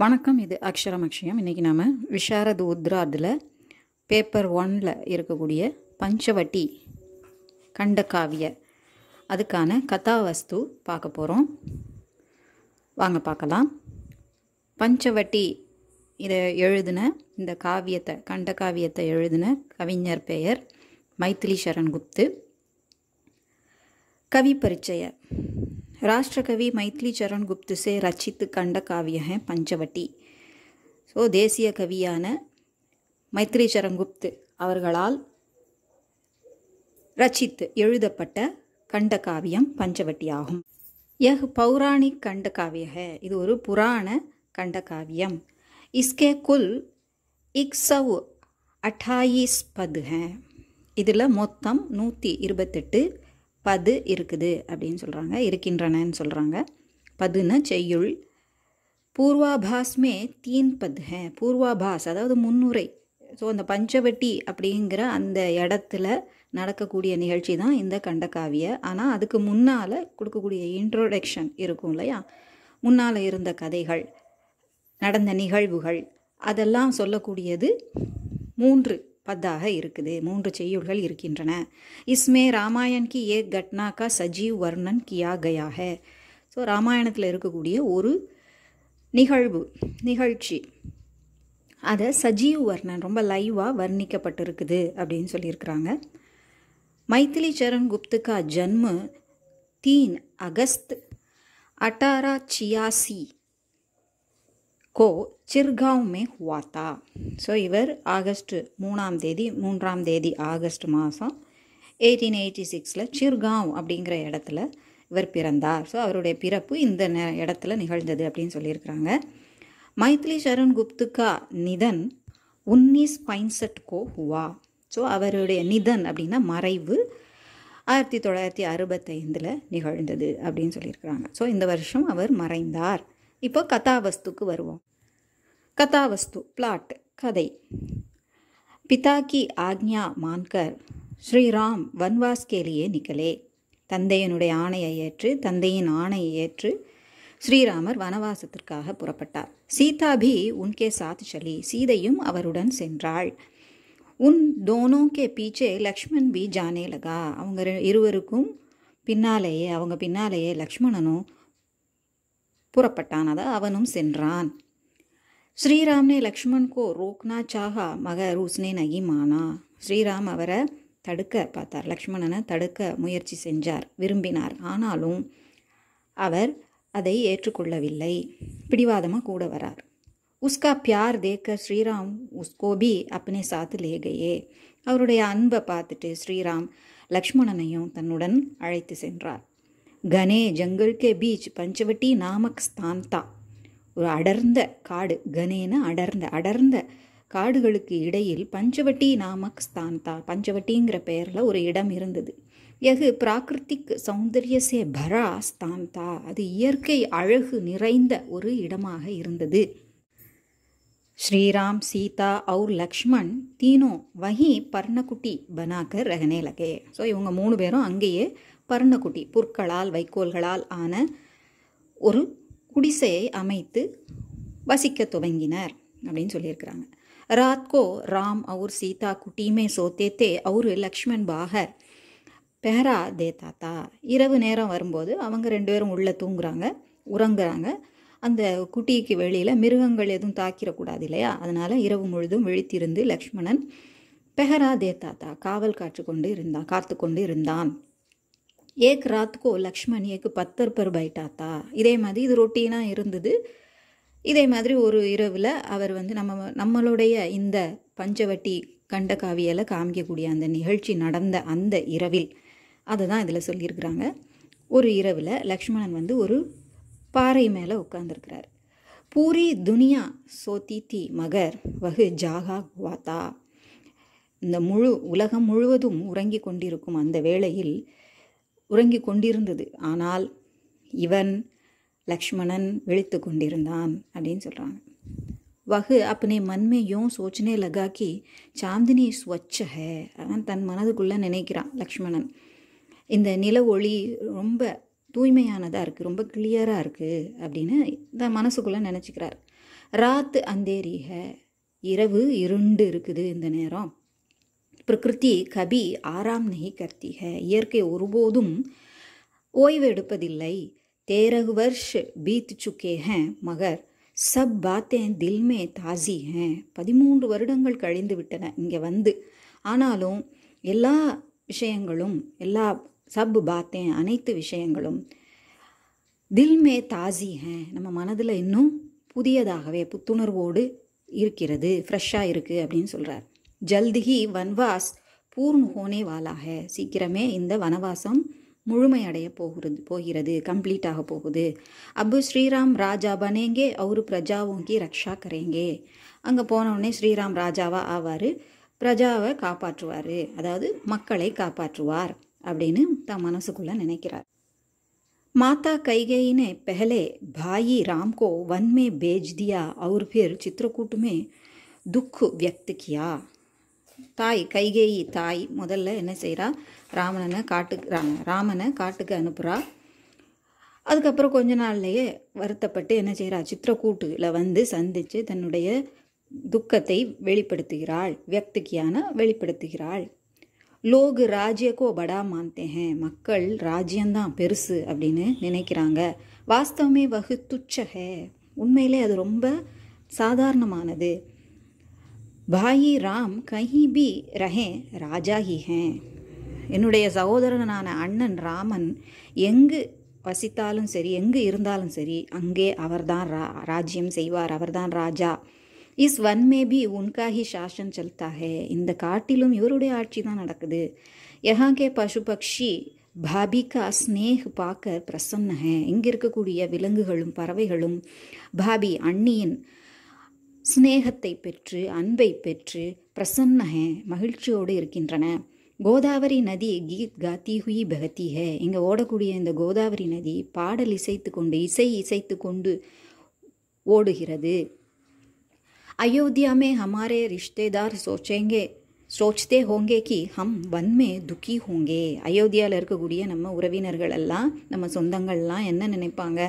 வணக்கம் இது அக்ஷரம் அக்ஷயம் இன்றைக்கி நாம் விஷாரது உத்ராதில் பேப்பர் ஒனில் இருக்கக்கூடிய பஞ்சவட்டி கண்டகாவிய அதுக்கான கதாவஸ்து பார்க்க போகிறோம் வாங்க பார்க்கலாம். பஞ்சவட்டி இதை எழுதின இந்த காவியத்தை கண்டகாவியத்தை எழுதின கவிஞர் பெயர் மைத்திலி சரண் குப்து கவி பரிச்சய. राष्ट्रकवि मैथिली चरण गुप्त से रचित खंड काव्य है पंचवटी ஸோ தேசிய கவியான மைத்ரி சரண் குப்த் அவர்களால் ரச்சித் எழுதப்பட்ட கண்ட காவியம் பஞ்சவட்டி ஆகும் यह पौराणिक खंड काव्य है இது ஒரு புராண கண்ட காவியம் इसके कुल இக்ஸவ் அட்டாயிஸ் பது है இதில் மொத்தம் நூற்றி இருபத்தெட்டு பது இருக்குது அப்படின்னு சொல்கிறாங்க இருக்கின்றனன்னு சொல்கிறாங்க பதுன்னு செய்யுள். பூர்வாபாஸ்மே தீன் பத் ஹே பூர்வாபாஸ் அதாவது முன்னுரை. ஸோ அந்த பஞ்சவட்டி அப்படிங்கிற அந்த இடத்துல நடக்கக்கூடிய நிகழ்ச்சி தான் இந்த கண்டகாவிய. ஆனால் அதுக்கு முன்னால் கொடுக்கக்கூடிய இன்ட்ரோடக்ஷன் இருக்கும் இல்லையா? முன்னால் இருந்த கதைகள் நடந்த நிகழ்வுகள் அதெல்லாம் சொல்லக்கூடியது மூன்று பத்தாக இருக்குது. மூன்று செய்யுள்கள் இருக்கின்றன. இஸ்மே ராமாயண் கி ஏக் கட்னா கா சஜீவ் வர்ணன் கியா கயா ஹே ஸோ ராமாயணத்தில் இருக்கக்கூடிய ஒரு நிகழ்வு நிகழ்ச்சி. அதை சஜீவ் வர்ணன் ரொம்ப லைவாக வர்ணிக்கப்பட்டிருக்குது அப்படின்னு சொல்லியிருக்கிறாங்க. மைத்திலி சரண் குப்துக்கா ஜன்மு ஜன்ம தீன் அகஸ்த் அட்டாரா சியாசி கோ சிர்காவ் மே हुआ था ஸோ இவர் ஆகஸ்ட் மூணாம் தேதி மூன்றாம் தேதி ஆகஸ்ட் மாதம் எயிட்டீன் எயிட்டி சிக்ஸில் சிர்காவ் அப்படிங்கிற இடத்துல இவர் பிறந்தார் ஸோ அவருடைய பிறப்பு இந்த நே இடத்துல நிகழ்ந்தது அப்படின்னு சொல்லியிருக்கிறாங்க மைத்லி சரண் குப்துக்கா நிதன் உன்னிஸ் பைன்சட் கோ ஹுவா ஸோ அவருடைய நிதன் அப்படின்னா மறைவு ஆயிரத்தி தொள்ளாயிரத்தி அறுபத்தைந்தில் நிகழ்ந்தது அப்படின்னு சொல்லியிருக்கிறாங்க ஸோ இந்த வருஷம் அவர் மறைந்தார் இப்போ கதாவஸ்துக்கு வருவோம் கதாவஸ்து பிளாட் கதை பிதா கி ஆக்ஞா மான்கர் ஸ்ரீராம் வன்வாஸ்கேலியே நிக்கலே தந்தையனுடைய ஆணையை ஏற்று தந்தையின் ஆணையை ஏற்று ஸ்ரீராமர் வனவாசத்திற்காக புறப்பட்டார் சீதாபி உன்கே சாத் சலி சீதையும் அவருடன் சென்றாள் உன் தோனோ கே பீச்சே லக்ஷ்மண் பி ஜானே லகா அவங்க இருவருக்கும் பின்னாலேயே அவங்க பின்னாலேயே லக்ஷ்மணனும் புறப்பட்டான் அதை அவனும் சென்றான் ஸ்ரீராம் நே லக்ஷ்மண் கோ ரோக்னா சாஹா மகர் உஸ்னே நகிமானா ஸ்ரீராம் அவரை தடுக்க பார்த்தார். லக்ஷ்மணனை தடுக்க முயற்சி செஞ்சார். விரும்பினார். ஆனாலும் அவர் அதை ஏற்றுக்கொள்ளவில்லை. பிடிவாதமாக கூட வரார். உஸ்கா பியார் தேக்க ஸ்ரீராம் உஸ்கோ பி அப்னே சாத்து லேகையே. அவருடைய அன்பை பார்த்துட்டு ஸ்ரீராம் லக்ஷ்மணனையும் தன்னுடன் அழைத்து சென்றார். கனே ஜங்கல்கே பீச் பஞ்சவட்டி நாமக் ஸ்தான்தா ஒரு அடர்ந்த காடு கனேன அடர்ந்த அடர்ந்த காடுகளுக்கு இடையில் பஞ்சவட்டி நாமக் ஸ்தான்தா பஞ்சவட்டிங்கிற பெயரில் ஒரு இடம் இருந்தது. எகு பிராகிருத்திக் சௌந்தரியசே பரா ஸ்தான்தா அது இயற்கை அழகு நிறைந்த ஒரு இடமாக இருந்தது. ஸ்ரீராம் சீதா और லக்ஷ்மண் தீனோ வஹி பர்ணக்குட்டி பனாக்கர் ரகனேலகே ஸோ இவங்க மூணு பேரும் அங்கேயே பர்ணக்குட்டி புற்களால் வைக்கோல்களால் ஆன ஒரு குடிசையை அமைத்து வசிக்க துவங்கினர் அப்படின்னு சொல்லியிருக்கிறாங்க. ராத்கோ ராம் அவர் சீதா குட்டியுமே சோத்தேத்தே அவர் லக்ஷ்மண் பாகர் பெஹரா தே தாத்தா இரவு நேரம் வரும்போது அவங்க ரெண்டு பேரும் உள்ளே தூங்குறாங்க உறங்குறாங்க. அந்த குட்டிக்கு வெளியில் மிருகங்கள் எதுவும் தாக்கிடக்கூடாது இல்லையா? அதனால் இரவு முழுதும் விழித்திருந்து லக்ஷ்மணன் பெஹரா தே தாத்தா காவல் காற்று கொண்டு இருந்தான் காத்து கொண்டு இருந்தான். ஏக் ராத்கோ லக்ஷ்மண் ஏக்கு பத்தர் பர் பைட்டாத்தா? இதே மாதிரி இது ரொட்டீனாக இருந்தது. இதே மாதிரி ஒரு இரவில் அவர் வந்து நம்ம நம்மளுடைய இந்த பஞ்சவட்டி கண்டகாவியில் காமிக்கக்கூடிய அந்த நிகழ்ச்சி நடந்த அந்த இரவில் அதை தான் இதில் சொல்லியிருக்கிறாங்க. ஒரு இரவில் லக்ஷ்மணன் வந்து ஒரு பாறை மேலே உட்காந்துருக்கிறார் பூரி துனியா சோதித்தி மகர் வகு ஜாகா குவாத்தா. இந்த முழு உலகம் முழுவதும் உறங்கி கொண்டிருக்கும் அந்த வேளையில் உறங்கி கொண்டிருந்தது. ஆனால் இவன் லக்ஷ்மணன் விழித்து கொண்டிருந்தான் அப்படின்னு சொல்கிறாங்க வகு அப்பனே மன்மே யோம் சோச்சனே லகா சாந்தினி ஸ்வச்ச ஹே அவன் தன் மனதுக்குள்ளே நினைக்கிறான் லக்ஷ்மணன். இந்த நில ஒளி ரொம்ப தூய்மையானதாக இருக்குது ரொம்ப கிளியராக இருக்குது அப்படின்னு தன் மனசுக்குள்ளே நினச்சிக்கிறார். ராத் அந்தேரி ஹே இரவு இருண்டு இருக்குது இந்த நேரம் பிரகிருதி கபி ஆறாம் நெய் கர்த்தி இயற்கை ஒருபோதும் ஓய்வு எடுப்பதில்லை தேரகு வருஷ பீத் சுக்கே ஹேன் மகர். சப் பாத்தேன் தில் மே தாசி ஹேன் பதிமூன்று வருடங்கள் கழிந்து விட்டன இங்கே வந்து. ஆனாலும் எல்லா விஷயங்களும் எல்லா சப் பாத்தேன் அனைத்து விஷயங்களும் தில் மே தாசி ஹேன் நம்ம மனதில் இன்னும் புதியதாகவே புத்துணர்வோடு இருக்கிறது ஃப்ரெஷ்ஷாக இருக்குது அப்படின்னு சொல்கிறார். ஜல்தி ஹி வன்வாஸ் பூர்ண் ஹோனே வாலா சீக்கிரமே இந்த வனவாசம் முழுமையடைய போகிறது போகிறது கம்ப்ளீட் ஆக போகுது. அப்போ ஸ்ரீராம் ராஜா பனேங்கே அவரு பிரஜாவுங்கி ரக்ஷா கரேங்கே. அங்கே போனவுடனே ஸ்ரீராம் ராஜாவாக ஆவார் பிரஜாவை காப்பாற்றுவார் அதாவது மக்களை காப்பாற்றுவார் அப்படின்னு தான் மனசுக்குள்ளே நினைக்கிறார். மாதா கைகையினே பெஹலே பாயி ராம்கோ வன்மே பேஜ்தியா அவர் பேர் சித்திரக்கூட்டுமே துக்கு வியக்து கியா தாய் கைகேயி தாய் முதல்ல என்ன செய்கிறா ராமனை காட்டுக்கு ராமனை காட்டுக்கு அனுப்புகிறா அதுக்கப்புறம் கொஞ்ச நாள்லையே வருத்தப்பட்டு என்ன செய்கிறா சித்திரக்கூட்டில் வந்து சந்தித்து தன்னுடைய துக்கத்தை வெளிப்படுத்துகிறாள். வியக்திக்கியான வெளிப்படுத்துகிறாள். லோகு ராஜ்யக்கோ படா மாந்தேன் மக்கள் ராஜ்யந்தான் பெருசு அப்படின்னு நினைக்கிறாங்க. வாஸ்தவமே வகு துச்சக உண்மையிலே அது ரொம்ப சாதாரணமானது. பாயி ராம் கஹி பி ரஹே ராஜா ஹி ஹேன் என்னுடைய சகோதரனான அண்ணன் ராமன் எங்கு வசித்தாலும் சரி எங்கு இருந்தாலும் சரி அங்கே அவர்தான் ரா ராஜ்யம் செய்வார் அவர்தான் ராஜா. இஸ் வன் பி உன்கா ஹி சாசன் சல்தா ஹே. இந்த காட்டிலும் இவருடைய ஆட்சி தான் நடக்குது. யஹாங்கே பசு பக்ஷி பாபிகா ஸ்னேஹ் பார்க்க பிரசன்ன ஹே. இங்கே இருக்கக்கூடிய விலங்குகளும் பறவைகளும் பாபி அண்ணியின் சிநேகத்தை பெற்று அன்பை பெற்று பிரசன்னக மகிழ்ச்சியோடு இருக்கின்றன. கோதாவரி நதி கீத் காத்தி ஹுயி பகத்தி ஹே. இங்கே ஓடக்கூடிய இந்த கோதாவரி நதி பாடல் இசைத்து கொண்டு இசை இசைத்து கொண்டு ஓடுகிறது. அயோத்தியாமே ஹமாரே ரிஷ்தேதார் சோச்சேங்கே. सोचते होंगे कि हम वन में துக்கி ஹோங்கே அயோத்தியாவில் இருக்கக்கூடிய நம்ம உறவினர்கள் எல்லாம் நம்ம சொந்தங்கள்லாம் என்ன நினைப்பாங்க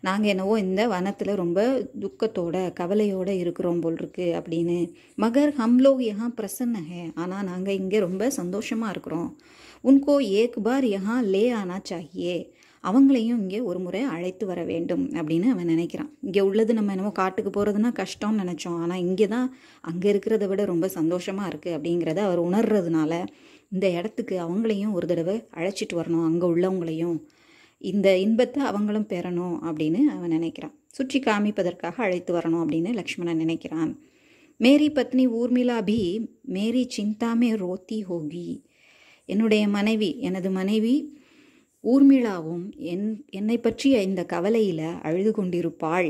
நாங்கள் என்னவோ இந்த வனத்தில் ரொம்ப துக்கத்தோட கவலையோட இருக்கிறோம் போல் இருக்கு அப்படின்னு மகர் ஹம் லோக் யஹா பிரசன்ன ஹே ஆனால் நாங்கள் இங்கே ரொம்ப சந்தோஷமாக இருக்கிறோம் உன்கோ ஏக் பார் யஹா லே ஆனா சாஹியே அவங்களையும் இங்கே ஒரு முறை அழைத்து வர வேண்டும் அப்படின்னு அவன் நினைக்கிறான். இங்கே உள்ளது நம்ம என்னமோ காட்டுக்கு போகிறதுனா கஷ்டம்னு நினச்சோம். ஆனால் இங்கே தான் அங்கே இருக்கிறத விட ரொம்ப சந்தோஷமாக இருக்குது அப்படிங்கிறத அவர் உணர்றதுனால இந்த இடத்துக்கு அவங்களையும் ஒரு தடவை அழைச்சிட்டு வரணும் அங்கே உள்ளவங்களையும். இந்த இன்பத்தை அவங்களும் பெறணும் அப்படின்னு அவன் நினைக்கிறான். சுற்றி காமிப்பதற்காக அழைத்து வரணும் அப்படின்னு லக்ஷ்மணன் நினைக்கிறான். மேரி பத்னி ஊர்மிளா பி மேரி சிந்தாமே ரோத்தி ஹோகி. என்னுடைய மனைவி எனது மனைவி ஊர்மிளாவும் என் என்னை பற்றிய இந்த கவலையில் அழுது கொண்டிருப்பாள்.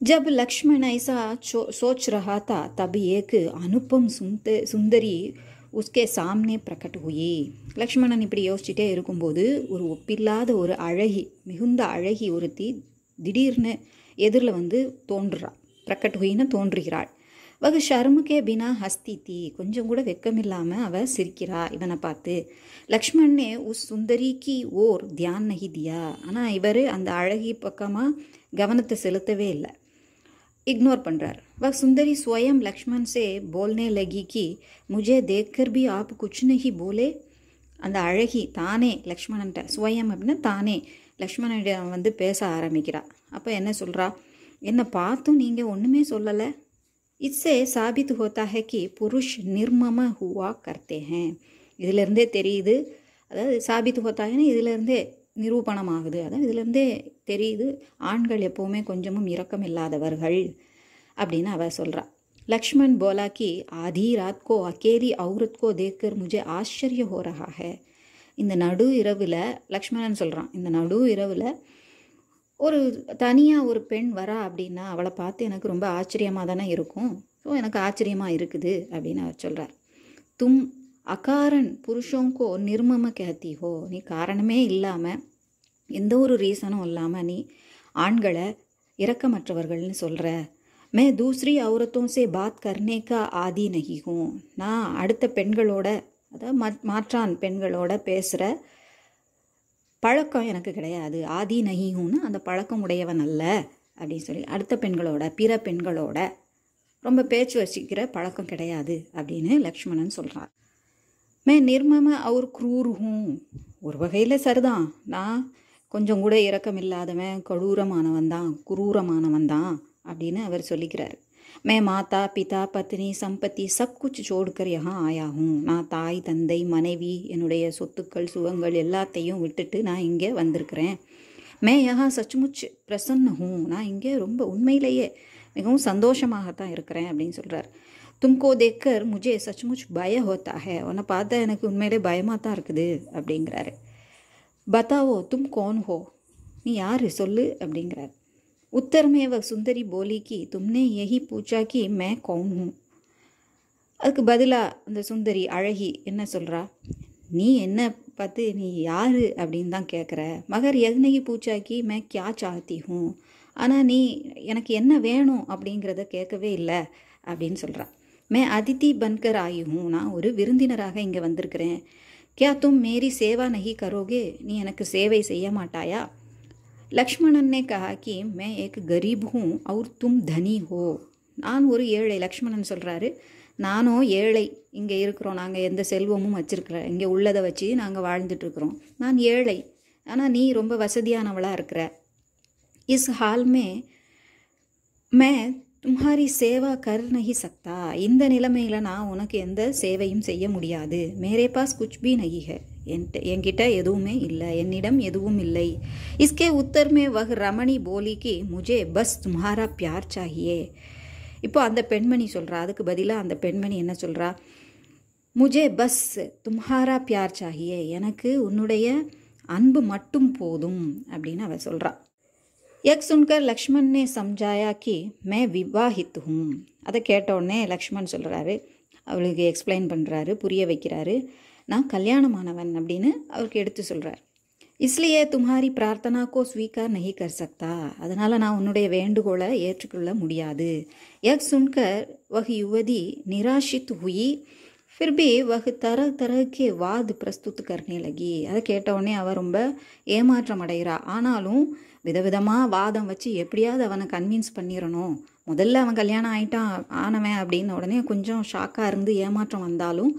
ஜப் லக்ஷ்மண் ஐசா சோ சோச் ரஹா தா தப் ஏக் அனுப்பம் சுந்த சுந்தரி உஸ்கே சாம்னே பிரகட் ஹுயி லக்ஷ்மணன் இப்படி யோசிச்சுட்டே இருக்கும்போது ஒரு ஒப்பில்லாத ஒரு அழகி மிகுந்த அழகி ஒருத்தி திடீர்னு எதிரில் வந்து தோன்றுறா பிரகட் ஹுயின்னு தோன்றுகிறாள். வக ஷர்முக்கே பினா ஹஸ்தி தீ கொஞ்சம் கூட வெக்கமில்லாமல் அவ சிரிக்கிறா இவனை பார்த்து லக்ஷ்மணே உஸ் சுந்தரிக்கு ஓர் தியான் நகி தியா ஆனால் இவர் அந்த அழகி பக்கமாக கவனத்தை செலுத்தவே இல்லை इग्नोर பண்ணுறார் वह सुंदरी स्वयं लक्ष्मण से बोलने लगी कि मुझे देखकर भी आप कुछ नहीं बोले அந்த அழகி தானே லக்ஷ்மணன்ட்ட சுவயம் அப்படின்னா தானே லக்ஷ்மணனிடம் வந்து பேச ஆரம்பிக்கிறா அப்போ என்ன சொல்கிறா என்னை பார்த்தும் நீங்கள் ஒன்றுமே சொல்லலை इससे साबित होता है कि पुरुष निर्मम हुआ करते हैं இதிலிருந்தே தெரியுது அதாவது சாபித் ஹோத்தாகனா இதிலிருந்தே நிரூபணமாகுது அதாவது இதிலிருந்தே தெரியுது ஆண்கள் எப்போவுமே கொஞ்சமும் இரக்கம் இல்லாதவர்கள் அப்படின்னு அவ சொல்கிறா लक्ष्मण बोला कि आधी रात को अकेली औरत को देखकर मुझे आश्चर्य हो रहा है இந்த நடு இரவில் லக்ஷ்மணன் சொல்கிறான் இந்த நடு இரவில் ஒரு தனியாக ஒரு பெண் வரா அப்படின்னா அவளை பார்த்து எனக்கு ரொம்ப ஆச்சரியமாக தானே இருக்கும். ஸோ எனக்கு ஆச்சரியமாக இருக்குது அப்படின்னு அவர் சொல்கிறார் தும் அகாரன் புருஷோங்கோ நிர்மம கேத்திஹோ. நீ காரணமே இல்லாமல் எந்த ஒரு ரீசனும் இல்லாமல் நீ ஆண்களை இறக்கமற்றவர்கள்னு சொல்கிற மே தூஸ்ரி அவுரத்தும் சே பாத் கர்னேக்கா ஆதி நகிகும் நான் அடுத்த பெண்களோட அதாவது மாற்றான் பெண்களோட பேசுகிற பழக்கம் எனக்கு கிடையாது. ஆதி நகிஹூன்னு அந்த பழக்கம் உடையவன் அல்ல அப்படின்னு சொல்லி அடுத்த பெண்களோட பிற பெண்களோட ரொம்ப பேச்சு வச்சுக்கிற பழக்கம் கிடையாது அப்படின்னு லக்ஷ்மணன் சொல்கிறார் மே நிர்மம அவர் குரூருகும் ஒரு வகையில் சரிதான். நான் கொஞ்சம் கூட இரக்கம் இல்லாதவன் கொடூரமானவன் தான் குரூரமானவன் தான் அப்படின்னு அவர் சொல்லிக்கிறார். மே மாதா பிதா பத்னி சம்பத்தி சப் குச் சோடுக்கர் யஹா ஆயாகும் நான் தாய் தந்தை மனைவி என்னுடைய சொத்துக்கள் சுகங்கள் எல்லாத்தையும் விட்டுட்டு நான் இங்கே வந்திருக்கிறேன். மே யஹா சச்முச் பிரசன்ன ஹூம் நான் இங்கே ரொம்ப உண்மையிலேயே மிகவும் சந்தோஷமாகத்தான் இருக்கிறேன் அப்படின்னு சொல்கிறார் தும்கோ தேக்கர் முஜே சச்முச் பய ஹோத்தா ஹே உன்னை பார்த்தா எனக்கு உண்மையிலே பயமாக தான் இருக்குது அப்படிங்கிறாரு. பத்தாவோ தும் கோன் ஹோ நீ யார்? சொல்லு அப்படிங்கிறார். उत्तर में वह सुंदरी बोली कि तुमने यही पूछा कि मैं कौन हूँ அதுக்கு பதிலாக அந்த சுந்தரி அழகி என்ன சொல்கிறா நீ என்ன பார்த்து நீ யார் அப்படின்னு தான் கேட்குற மகர் எக்னகி பூச்சாக்கி மே கியா சாத்தி ஹூ ஆனால் நீ எனக்கு என்ன வேணும் அப்படிங்கிறத கேட்கவே இல்லை அப்படின்னு சொல்கிறா மே அதித்தி பன்கர் ஆயி ஹூ நான் ஒரு விருந்தினராக இங்கே வந்திருக்கிறேன் கியா தும் மேரி சேவா நகி கரோகே நீ எனக்கு சேவை செய்ய மாட்டாயா लक्ष्मणन ने कहा कि मैं एक गरीब हूँ और तुम धनी हो நான் ஒரு ஏழை லக்ஷ்மணன் சொல்கிறாரு நானும் ஏழை இங்கே இருக்கிறோம் நாங்கள் எந்த செல்வமும் வச்சுருக்கிற இங்கே உள்ளதை வச்சு நாங்கள் வாழ்ந்துட்டுருக்குறோம் நான் ஏழை ஆனால் நீ ரொம்ப வசதியானவளாக இருக்கிற இஸ் ஹால் மே மே தும்ஹாரி சேவா கர் நஹி சக்தா இந்த நிலைமையில் நான் உனக்கு எந்த சேவையும் செய்ய முடியாது மேரே பாஸ் குச் பி நஹி ஹை என்கிட்ட என்கிட்ட எதுவுமே இல்லை என்னிடம் எதுவும் இல்லை இஸ்கே உத்தர் மே வஹ் ரமணி போலிக்கு முஜே பஸ் தும்ஹாரா பியார் சாகியே இப்போ அந்த பெண்மணி சொல்கிறா அதுக்கு பதிலாக அந்த பெண்மணி என்ன சொல்கிறா முஜே பஸ் தும்ஹாரா பியார் சாகியே எனக்கு உன்னுடைய அன்பு மட்டும் போதும் அப்படின்னு அவ சொல்கிறா एक सुनकर लक्ष्मण ने समझाया कि मैं विवाहित हूँ அதை கேட்ட உடனே லக்ஷ்மண் சொல்கிறாரு அவளுக்கு எக்ஸ்பிளைன் பண்ணுறாரு புரிய வைக்கிறாரு நான் கல்யாணமானவன் அப்படின்னு அவருக்கு எடுத்து சொல்கிறார் இஸ்லியே தும்ஹாரி பிரார்த்தனாக்கோ ஸ்வீகார் நகி கர் சக்தா. அதனால் நான் உன்னுடைய வேண்டுகோளை ஏற்றுக்கொள்ள முடியாது. யக் சுன்கர் வகு யுவதி நிராஷித் ஹுயி ஃபிர்பி வகு தர தரகே வாது பிரஸ்துத்து கர்னே லகி. அதை கேட்டவுடனே அவர் ரொம்ப ஏமாற்றம் அடைகிறா. ஆனாலும் விதவிதமாக வாதம் வச்சு எப்படியாவது அவனை கன்வின்ஸ் பண்ணிடணும் முதல்ல அவன் கல்யாணம் ஆயிட்டான் ஆனவன் அப்படின்ன உடனே கொஞ்சம் ஷாக்காக இருந்து ஏமாற்றம் வந்தாலும்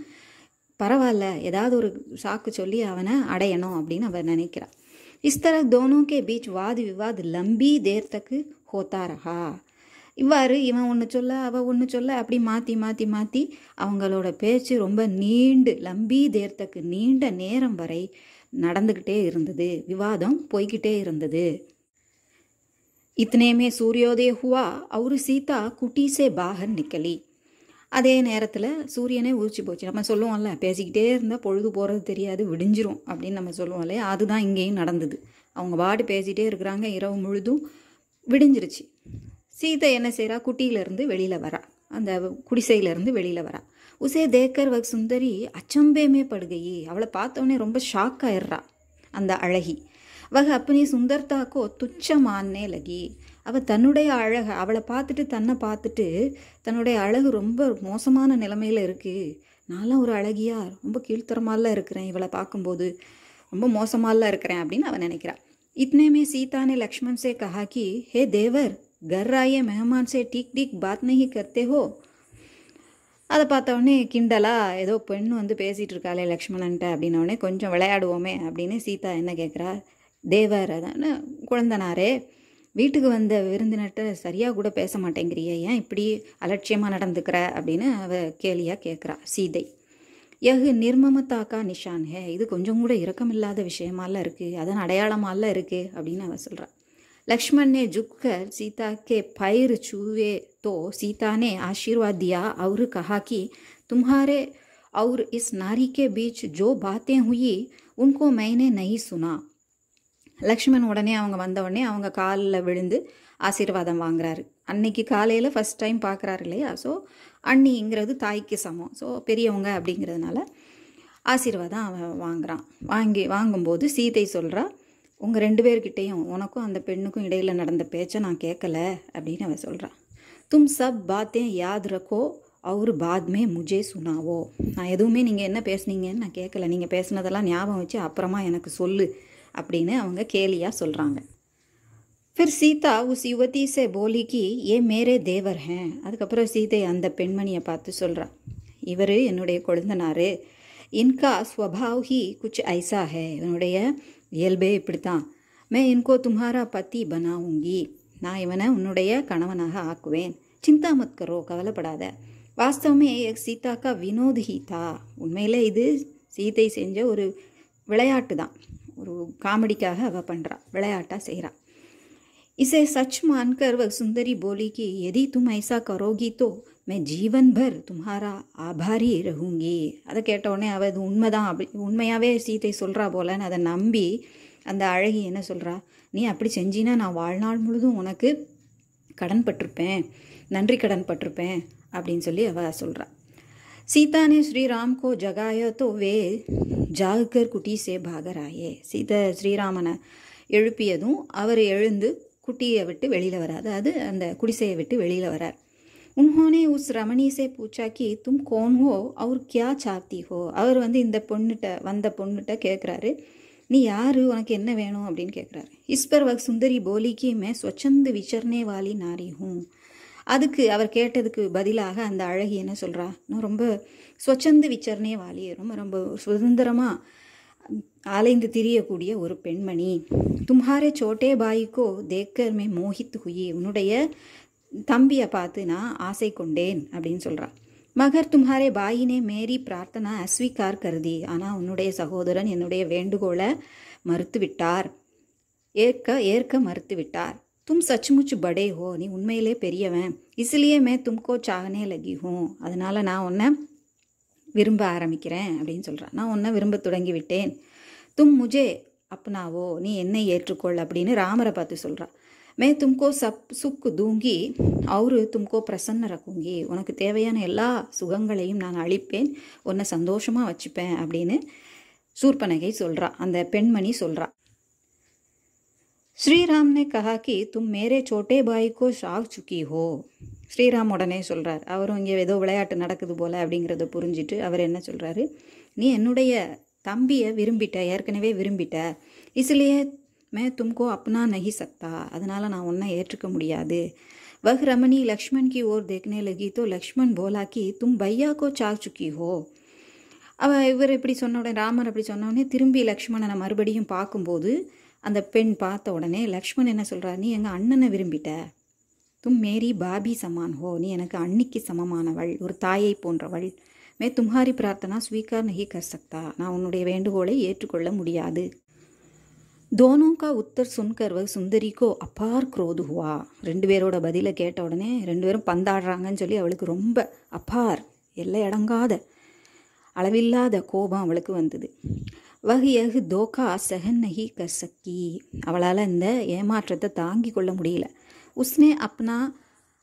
பரவாயில்ல ஏதாவது ஒரு சாக்கு சொல்லி அவனை அடையணும் அப்படின்னு அவன் நினைக்கிறான் இஸ் தர கே பீச் வாதி விவாத் லம்பி தேர்த்தக்கு ஹோத்தாரஹா. இவ்வாறு இவன் ஒன்று சொல்ல அவள் ஒன்று சொல்ல அப்படி மாற்றி மாற்றி மாற்றி அவங்களோட பேச்சு ரொம்ப நீண்டு லம்பி தேர்த்தக்கு நீண்ட நேரம் வரை நடந்துக்கிட்டே இருந்தது. விவாதம் போய்கிட்டே இருந்தது. இத்தனையுமே சூரியோதய ஹுவா அவரு சீதா குட்டீசே பாகன் நிக்கலி. அதே நேரத்தில் சூரியனே உதிச்சு போச்சு. நம்ம சொல்லுவோம்ல பேசிக்கிட்டே இருந்தால் பொழுது போகிறது தெரியாது விடிஞ்சிரும் அப்படின்னு நம்ம சொல்லுவோம் இல்லையா? அதுதான் இங்கேயும் நடந்தது. அவங்க பாடு பேசிகிட்டே இருக்கிறாங்க இரவு முழுதும் விடிஞ்சிருச்சு. சீதை என்ன செய்கிறா குட்டியிலேருந்து வெளியில் வரா. அந்த குடிசையிலேருந்து வெளியில் வரா. உசே தேக்கர் வக் சுந்தரி அச்சம்பேமே படுகையே. அவளை பார்த்தோன்னே ரொம்ப ஷாக் ஆயிடுறா அந்த அழகி. வக அப்பனி சுந்தர்தாக்கோ துச்சமானே லகி. அவள் தன்னுடைய அழகை அவளை பார்த்துட்டு தன்னை பார்த்துட்டு தன்னுடைய அழகு ரொம்ப மோசமான நிலைமையில் இருக்குது நான்லாம் ஒரு அழகியா ரொம்ப கீழ்த்தரமாலாம் இருக்கிறேன் இவளை பார்க்கும்போது ரொம்ப மோசமாலாம் இருக்கிறேன் அப்படின்னு அவன் நினைக்கிறான் इतने में सीता ने लक्ष्मण से कहा कि हे देवर घर आए मेहमान से ठीक ठीक बात नहीं करते हो அதை பார்த்த உடனே கிண்டலா ஏதோ பெண் வந்து பேசிகிட்டு இருக்காளே லக்ஷ்மணன்ட்ட அப்படின்ன உடனே கொஞ்சம் விளையாடுவோமே அப்படின்னு சீதா என்ன கேட்குறா தேவர் அதான குழந்தனாரே வீட்டுக்கு வந்த விருந்தினர்கிட்ட சரியாக கூட பேச மாட்டேங்கிறியே ஏன் இப்படி அலட்சியமாக நடந்துக்கிற அப்படின்னு அவ கேலியாக கேட்குறா சீதை யஹ் நிர்மமத்தாக்கா நிஷான் ஹே இது கொஞ்சம் கூட இரக்கமில்லாத விஷயமால இருக்குது அதன் அடையாளமால இருக்குது அப்படின்னு அவ சொல்கிறா लक्ष्मण ने झुककर सीता के पैर छुए तो सीता ने आशीर्वाद दिया और कहा कि तुम्हारे और इस नारी के बीच जो बातें हुई उनको मैंने नहीं सुना லக்ஷ்மண் உடனே அவங்க வந்த உடனே அவங்க காலில் விழுந்து ஆசீர்வாதம் வாங்குறாரு. அன்னைக்கு காலையில் ஃபஸ்ட் டைம் பார்க்குறாரு இல்லையா? ஸோ அண்ணிங்கிறது தாய்க்கு சமம். ஸோ பெரியவங்க அப்படிங்கிறதுனால ஆசீர்வாதம் அவன் வாங்குறான். வாங்கி வாங்கும்போது சீதை சொல்கிறா உங்கள் ரெண்டு பேர்கிட்டையும் உனக்கும் அந்த பெண்ணுக்கும் இடையில் நடந்த பேச்சை நான் கேட்கல அப்படின்னு அவன் சொல்கிறான் தும் சப் பாத்தே யாத் ரக்கோ அவர் பாத்மே முஜே சுனாவோ. நான் எதுவுமே நீங்கள் என்ன பேசுனீங்கன்னு நான் கேட்கல நீங்கள் பேசுனதெல்லாம் ஞாபகம் வச்சு அப்புறமா எனக்கு சொல்லு. அப்படின்னு அவங்க கேலியாக சொல்கிறாங்க फिर सीता उस युवती से बोली कि ये मेरे देवर हैं அதுக்கப்புறம் சீதை அந்த பெண்மணியை பார்த்து சொல்கிறா இவர் என்னுடைய கொழுந்தனார் இன்கா ஸ்வபாவ் ஹி குச் ஐசா ஹே இவனுடைய இயல்பே இப்படித்தான் மே இன்கோ தும்ஹாரா பத்தி பனாவுங்கி நான் இவனை உன்னுடைய கணவனாக ஆக்குவேன் சிந்தா மத் கரோ கவலைப்படாத வாஸ்தவமே எக் சீதா கா வினோத் ஹி தா உண்மையில் இது சீதை செஞ்ச ஒரு விளையாட்டு தான் ஒரு காமெடிக்காக அவள் பண்ணுறா விளையாட்டாக செய்கிறா इसे सच मानकर वह सुंदरी बोली कि यदि तुम ऐसा करोगी तो मैं जीवन भर तुम्हारा ஆபாரி रहूंगी அதை கேட்ட உடனே அவள் இது உண்மைதான் அப்படி உண்மையாகவே சீதை சொல்கிறா போலன்னு அதை நம்பி அந்த அழகி என்ன சொல்கிறா நீ அப்படி செஞ்சினா நான் வாழ்நாள் முழுதும் உனக்கு கடன் பட்டிருப்பேன் நன்றி கடன் பட்டிருப்பேன் அப்படின்னு சொல்லி அவள் சொல்கிறா सीता ने श्री राम को जगाया तो वे ஜாகர் குட்டீசே பாகராயே. சீத ஸ்ரீராமனை எழுப்பியதும் அவர் எழுந்து குட்டியை விட்டு வெளியில் வரார். அதாவது அந்த குடிசையை விட்டு வெளியில் வரார். உன்ஹோனே உஸ் ரமணி பூச்சாக்கி தும் கோன் ஹோ? அவர் கியா சாத்தி ஹோ? அவர் வந்து இந்த பொண்ணுகிட்ட வந்த பொண்ணுகிட்ட கேட்குறாரு நீ யார்? உனக்கு என்ன வேணும்? அப்படின்னு கேட்குறாரு இஸ்பர் வக் சுந்தரி போலிக்கு மே ஸ்வச்சந்து விச்சர்னே வாலி நாரி ஹூ அதுக்கு அவர் கேட்டதுக்கு பதிலாக அந்த அழகி என்ன சொல்கிறா நான் ரொம்ப ஸ்வச்சந்து விச்சர்னே வாலியரும் ரொம்ப சுதந்திரமாக அலைந்து திரியக்கூடிய ஒரு பெண்மணி. தும்ஹாரே சோட்டே பாய்க்கோ தேக்கர் மே மோஹித் ஹுயி உன்னுடைய தம்பியை பார்த்து நான் ஆசை கொண்டேன் அப்படின்னு சொல்கிறா மகர் தும்ஹாரே பாயினே மேரி பிரார்த்தனா அஸ்வீகார் கருதி ஆனால் உன்னுடைய சகோதரன் என்னுடைய வேண்டுகோளை மறுத்து விட்டார் ஏற்க ஏற்க மறுத்து விட்டார் தும் சச்சுமுச்சு படே ஹோ நீ உண்மையிலே பெரியவன். இசிலியே மே தும்கோ சாகனே லகி ஹோ அதனால் நான் உன்னை விரும்ப ஆரம்பிக்கிறேன் அப்படின்னு சொல்கிறான் நான் உன்னை விரும்ப தொடங்கி விட்டேன் தும் முஜே அப்னாவோ நீ என்னை ஏற்றுக்கொள் அப்படின்னு ராமரை பார்த்து சொல்கிறா மே தும்கோ சப் சுக்கு தூங்கி அவரு தும்கோ பிரசன்ன ரக்குங்கி உனக்கு தேவையான எல்லா சுகங்களையும் நான் அழிப்பேன் உன்னை சந்தோஷமாக வச்சுப்பேன் அப்படின்னு சூர்பனகை சொல்கிறா அந்த பெண்மணி சொல்கிறா ஸ்ரீராம் ने कहा कि तुम मेरे छोटे भाई को शाग चुकी हो ஸ்ரீராம் உடனே சொல்கிறார் அவரும் இங்கே ஏதோ விளையாட்டு நடக்குது போல் அப்படிங்கிறத புரிஞ்சுட்டு அவர் என்ன சொல்கிறாரு நீ என்னுடைய தம்பியை விரும்பிட்ட ஏற்கனவே விரும்பிட்ட இசிலேயே மே தும்கோ அப்னா நகி சக்தா அதனால் நான் ஒன்றை ஏற்றுக்க முடியாது வஹ் ரமணி லக்ஷ்மண் கி ஓர் தேக்னே லகி தோ லக்ஷ்மண் போலா கி தும் பையா கோ சாக் சுக்கி ஹோ அவ இவர் இப்படி சொன்ன உடனே ராமர் அப்படி சொன்ன உடனே திரும்பி லக்ஷ்மணனை மறுபடியும் பார்க்கும்போது அந்த பெண் பார்த்த உடனே லக்ஷ்மண் என்ன சொல்கிறார் நீ எங்கள் அண்ணனை விரும்பிட்ட? தும் மேரி பாபி சமான் ஹோ நீ எனக்கு அன்னிக்கு சமமானவள் ஒரு தாயை போன்றவள். மே தும்ஹாரி பிரார்த்தனா ஸ்வீகார் நகி கர் சக்தா. நான் உன்னுடைய வேண்டுகோளை ஏற்றுக்கொள்ள முடியாது. தோனோ கா உத்தர் சுன்கர் சுந்தரிக்கோ அப்பார் குரோதுகுவா ரெண்டு பேரோட பதிலை கேட்ட உடனே ரெண்டு பேரும் பந்தாடுறாங்கன்னு சொல்லி அவளுக்கு ரொம்ப அப்பார் எல்லை அடங்காத அளவில்லாத கோபம் அவளுக்கு வந்தது. வகியகு தோகா சஹன் நஹி கர் சக்கி அவளால் இந்த ஏமாற்றத்தை தாங்கி கொள்ள முடியல. உஸ்னே அப்னா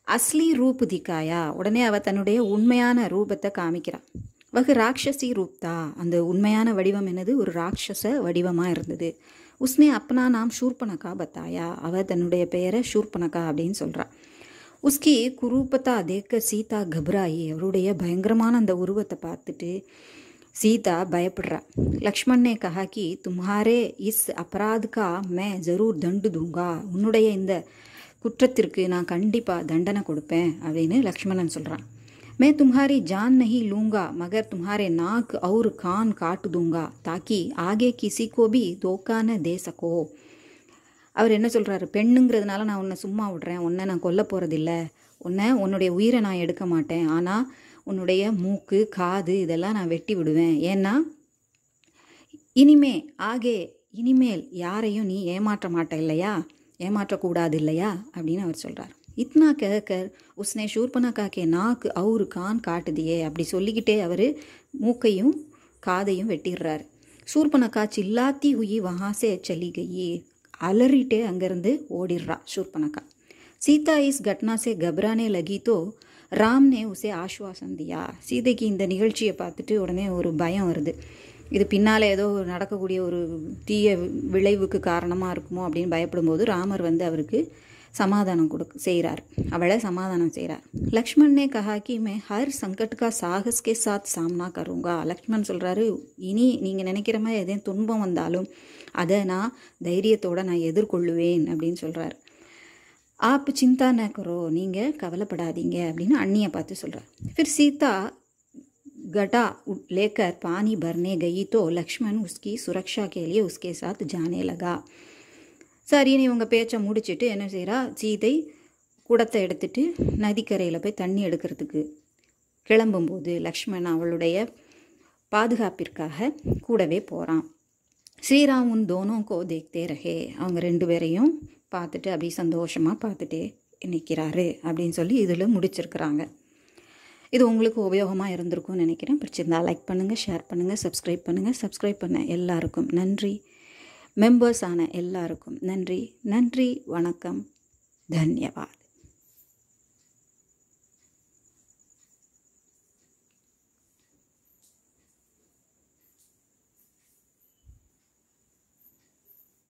அஸ்லி ரூப் திக்காயா உடனே அவள் தன்னுடைய உண்மையான ரூபத்தை காமிக்கிறான் வகு ராட்சசி ரூப்தா. அந்த உண்மையான வடிவம் என்னது? ஒரு ராட்சச வடிவமாக இருந்தது. உஸ்னே அப்னா நாம் ஷூர்பனக்கா பத்தாயா? அவள் தன்னுடைய பெயரை ஷூர்பனக்கா அப்படின்னு சொல்கிறாள் உஸ்கி குரூபத்தா தேக்க சீதா கபராயி. அவருடைய பயங்கரமான அந்த உருவத்தை பார்த்துட்டு சீதா ಭಯಪಡ್ರ லக்ஷ்மண் நே கஹா கி தும்ஹாரே இஸ் அபராதுக்கா மே ஜரூர் தண்டு தூங்கா. உன்னுடைய இந்த குற்றத்திற்கு நான் கண்டிப்பாக தண்டனை கொடுப்பேன் அப்படின்னு லக்ஷ்மணன் சொல்கிறான் மே தும்ஹாரி ஜான் நஹி லூங்கா மகர் தும்ஹாரே நாக் அவுர் கான் காட்டு தூங்கா. தாக்கி ஆகே கிசி கோபி தோக்கான தேசக்கோ. அவர் என்ன சொல்கிறாரு பெண்ணுங்கிறதுனால நான் உன்னை சும்மா விடுறேன். உன்னை நான் கொல்ல போகிறதில்ல உன்னை உன்னுடைய உயிரை நான் எடுக்க மாட்டேன். ஆனால் உன்னுடைய மூக்கு காது இதெல்லாம் நான் வெட்டி விடுவேன். ஏன்னா இனிமே ஆகே இனிமேல் யாரையும் நீ ஏமாற்ற மாட்ட இல்லையா? ஏமாற்றக்கூடாது இல்லையா? அப்படின்னு அவர் சொல்கிறார் இத்னா கேக்கர் உஸ்னே ஷூர்பனா காக்கே நாக்கு அவரு கான் காட்டுதியே அப்படி சொல்லிக்கிட்டே அவர் மூக்கையும் காதையும் வெட்டிடுறாரு. சூர்பனக்கா சில்லாத்தி உயி வஹாசே சலி கையி அலறிட்டே அங்கேருந்து ஓடிடுறா சூர்பனக்கா சீதா இஸ் கட்னாசே கப்ரானே கபரானே तो ராம் நே உசே ஆஸ்வாசம் தியா சீதைக்கு இந்த நிகழ்ச்சியை பார்த்துட்டு உடனே ஒரு பயம் வருது இது பின்னால் ஏதோ ஒரு நடக்கக்கூடிய ஒரு தீய விளைவுக்கு காரணமாக இருக்குமோ அப்படின்னு பயப்படும்போது ராமர் வந்து அவருக்கு சமாதானம் கொடுக்க செய்கிறார் அவளை சமாதானம் செய்கிறார் லக்ஷ்மண் ने कहा कि मैं हर संकट का साहस के साथ सामना करूँगा லக்ஷ்மண் சொல்கிறாரு இனி நீங்கள் நினைக்கிற மாதிரி எதையும் துன்பம் வந்தாலும் அதை நான் தைரியத்தோடு நான் எதிர்கொள்ளுவேன் அப்படின்னு சொல்கிறார் ஆப் சிந்தா ந கரோ நீங்கள் கவலைப்படாதீங்க அப்படின்னு அண்ணியை பார்த்து சொல்கிறார் फिर सीता गटा लेकर पानी भरने गई तो लक्ष्मण उसकी सुरक्षा के लिए उसके साथ जाने लगा சரின்னு இவங்க பேச்சை முடிச்சுட்டு என்ன செய்கிறா சீதை குடத்தை எடுத்துட்டு நதிக்கரையில் போய் தண்ணி எடுக்கிறதுக்கு கிளம்பும்போது லக்ஷ்மண் அவளுடைய பாதுகாப்பிற்காக கூடவே போகிறான் ஸ்ரீராம் உன் தோனோ கோ தேக்தே ரஹே அவங்க ரெண்டு பேரையும் பார்த்துட்டு அப்படியே சந்தோஷமாக பார்த்துட்டே நிற்கிறாரு அப்படின்னு சொல்லி இதில் முடிச்சிருக்கிறாங்க. இது உங்களுக்கு உபயோகமாக இருந்திருக்கும்னு நினைக்கிறேன். பிடிச்சிருந்தா லைக் பண்ணுங்கள் ஷேர் பண்ணுங்கள் சப்ஸ்கிரைப் பண்ணுங்கள் சப்ஸ்கிரைப் பண்ண எல்லாருக்கும் நன்றி. மெம்பர்ஸ் ஆன எல்லாருக்கும் நன்றி. நன்றி வணக்கம். தன்யவாத்.